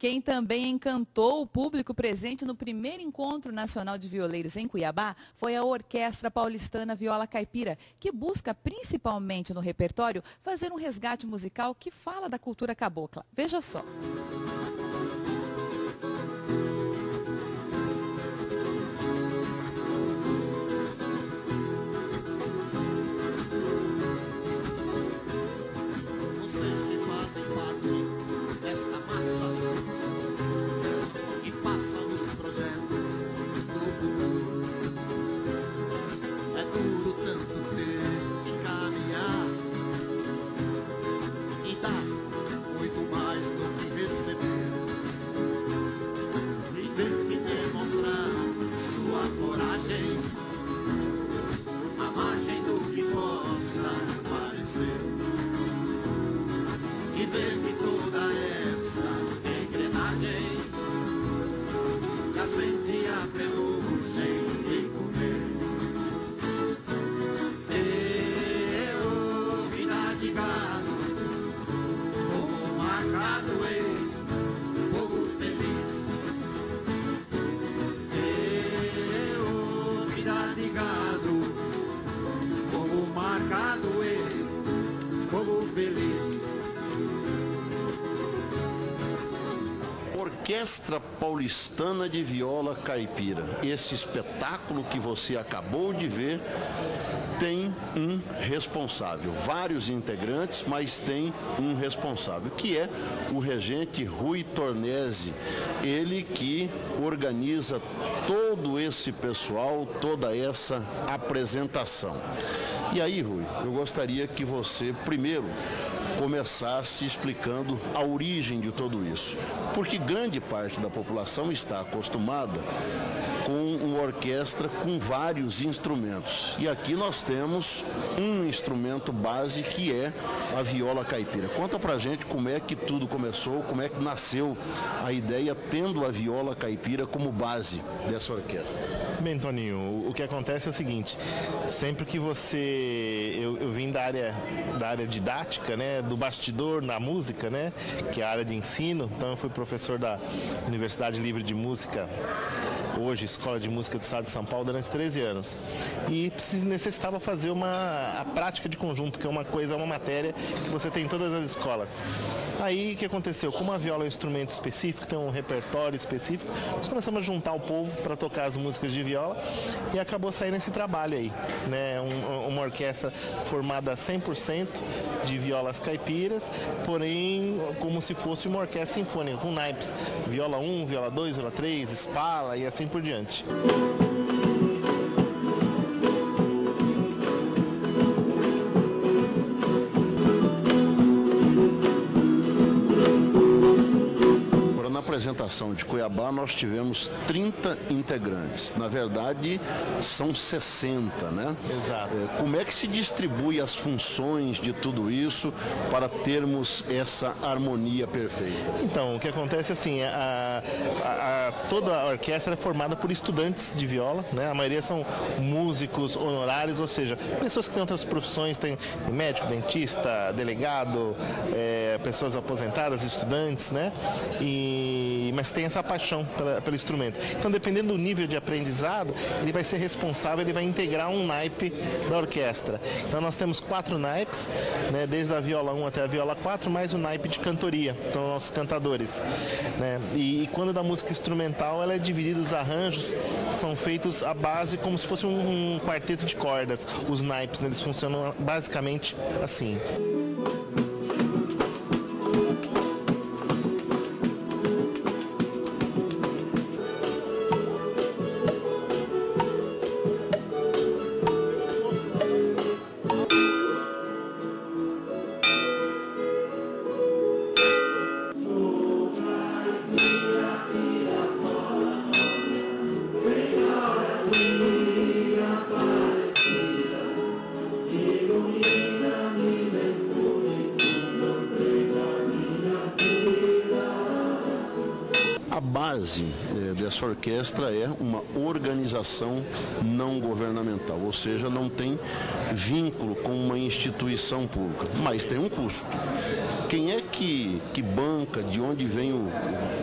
Quem também encantou o público presente no primeiro encontro nacional de violeiros em Cuiabá foi a Orquestra Paulistana Viola Caipira, que busca principalmente no repertório fazer um resgate musical que fala da cultura cabocla. Veja só. Orquestra Paulistana de Viola Caipira. Esse espetáculo que você acabou de ver tem um responsável. Vários integrantes, mas tem um responsável, que é o regente Rui Tornese. Ele que organiza todo esse pessoal, toda essa apresentação. E aí, Rui, eu gostaria que você primeiro começasse explicando a origem de tudo isso. Porque grande parte da população está acostumada orquestra com vários instrumentos. E aqui nós temos um instrumento base que é a viola caipira. Conta pra gente como é que tudo começou, como é que nasceu a ideia tendo a viola caipira como base dessa orquestra. Bem, Toninho, o que acontece é o seguinte, sempre que você eu, eu vim da área da área didática, né, do bastidor na música, né, que é a área de ensino, então eu fui professor da Universidade Livre de Música hoje Escola de Música do Estado de São Paulo durante 13 anos. E necessitava fazer uma a prática de conjunto, que é uma coisa, uma matéria que você tem em todas as escolas. Aí o que aconteceu? Como a viola é um instrumento específico, tem um repertório específico, nós começamos a juntar o povo para tocar as músicas de viola e acabou saindo esse trabalho aí. Né? Um, uma orquestra formada 100% de violas caipiras, porém como se fosse uma orquestra sinfônica, com naipes. Viola 1, viola 2, viola 3, espala e assim por diante. De Cuiabá, nós tivemos 30 integrantes. Na verdade, são 60, né? Exato. É, como é que se distribui as funções de tudo isso para termos essa harmonia perfeita? Então, o que acontece assim, a, a, a, toda a orquestra é formada por estudantes de viola, né? A maioria são músicos honorários, ou seja, pessoas que têm outras profissões, tem médico, dentista, delegado, é, pessoas aposentadas, estudantes, né? E mas tem essa paixão pela, pelo instrumento. Então, dependendo do nível de aprendizado, ele vai ser responsável, ele vai integrar um naipe da orquestra. Então, nós temos quatro naipes, né, desde a viola 1 até a viola 4, mais o naipe de cantoria, são nossos cantadores. Né? E, e, quando da música instrumental, ela é dividida, os arranjos são feitos à base como se fosse um, um quarteto de cordas. Os naipes, né, eles funcionam basicamente assim. Base eh, dessa orquestra é uma organização não governamental, ou seja, não tem vínculo com uma instituição pública, mas tem um custo. Quem é que, que banca, de onde vem o,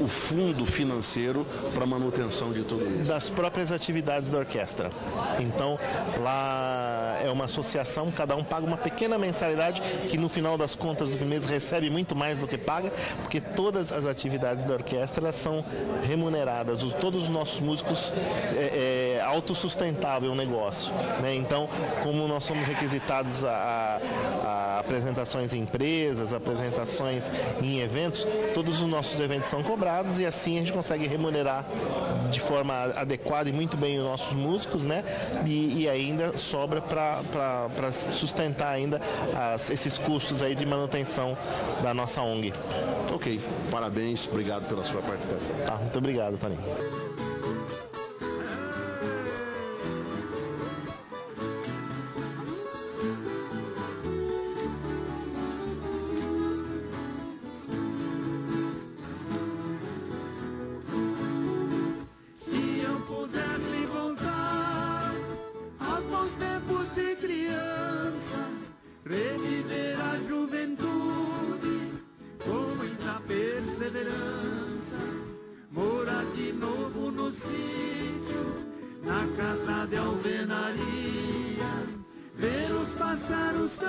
o fundo financeiro para manutenção de tudo isso? Das próprias atividades da orquestra. Então, lá é uma associação, cada um paga uma pequena mensalidade que no final das contas do mês recebe muito mais do que paga, porque todas as atividades da orquestra são remuneradas. Os, todos os nossos músicos é, é autossustentável o negócio. Né? Então, como nós somos requisitados a, a, a apresentações em empresas, apresentações em eventos, todos os nossos eventos são cobrados e assim a gente consegue remunerar de forma adequada e muito bem os nossos músicos, né? E, e ainda sobra para sustentar ainda as, esses custos aí de manutenção da nossa ONG. Ok, parabéns, obrigado pela sua participação. Tá, muito obrigado, Toninho.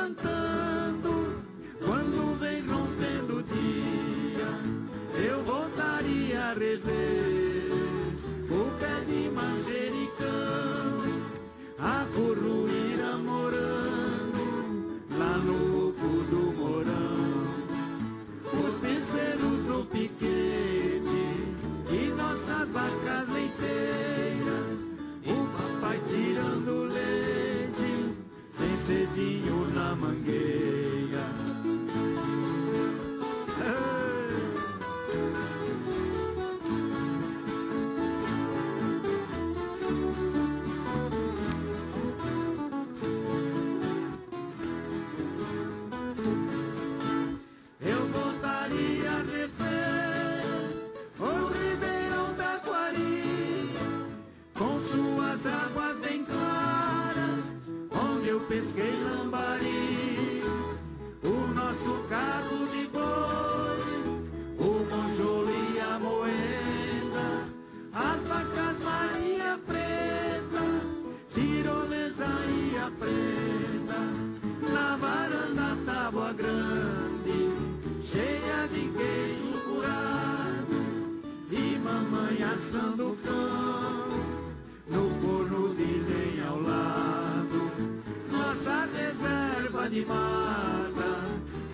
Jeitão de Mangue. assando pão no forno de lenha ao lado. Nossa reserva de mata,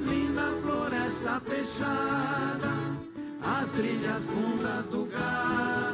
linda floresta fechada, as trilhas fundas do gado.